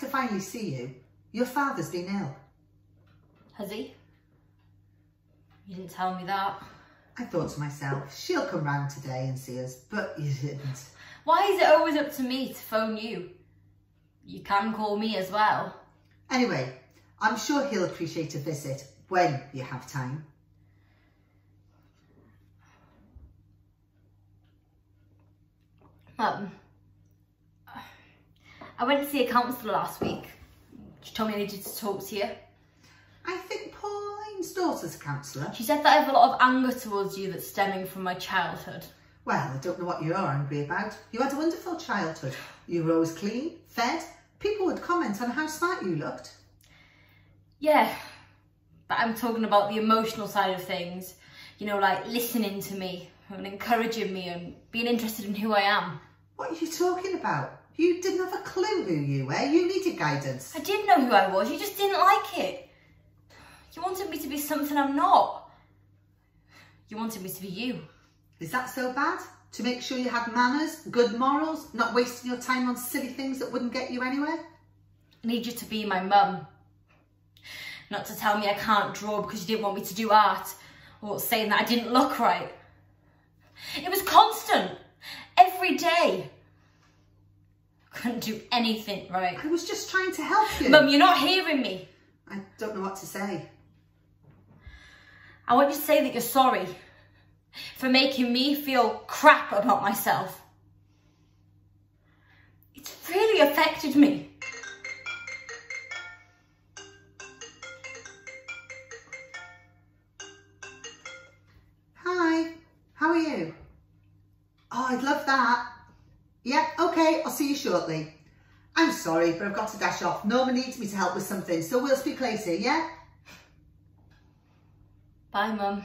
finally see you. Your father's been ill. Has he? You didn't tell me that. I thought to myself, she'll come round today and see us, but you didn't. Why is it always up to me to phone you? You can call me as well. Anyway, I'm sure he'll appreciate a visit when you have time. Mum, I went to see a counsellor last week. She told me I needed to talk to you. I think Pauline's daughter's a counsellor. She said that I have a lot of anger towards you that's stemming from my childhood. Well, I don't know what you're angry about. You had a wonderful childhood. You were always clean, fed. People would comment on how smart you looked. Yeah, but I'm talking about the emotional side of things. You know, like listening to me and encouraging me and being interested in who I am. What are you talking about? You didn't have a clue who you were. You needed guidance. I did know who I was, you just didn't like it. You wanted me to be something I'm not. You wanted me to be you. Is that so bad? To make sure you had manners, good morals, not wasting your time on silly things that wouldn't get you anywhere? I need you to be my mum. Not to tell me I can't draw because you didn't want me to do art or saying that I didn't look right. It was constant, couldn't do anything right. I was just trying to help you. Mum, you're not hearing me. I don't know what to say. I want you to say that you're sorry for making me feel crap about myself. It's really affected me. Hi, how are you? Oh, I'd love that. Yeah, okay, I'll see you shortly. I'm sorry, but I've got to dash off. Norma needs me to help with something, so we'll speak later, yeah? Bye, Mum.